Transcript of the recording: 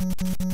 You